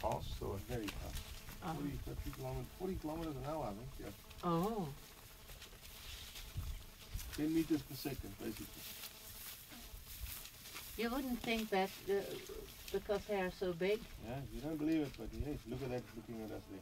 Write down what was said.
fast, so very fast. Oh. Uh-huh. 40, 50 kilometers, 40 kilometers an hour, I think, yeah. oh. 10 meters per second, basically. You wouldn't think that uh, because they are so big. Yeah, you don't believe it, but yes, look at that looking at us there.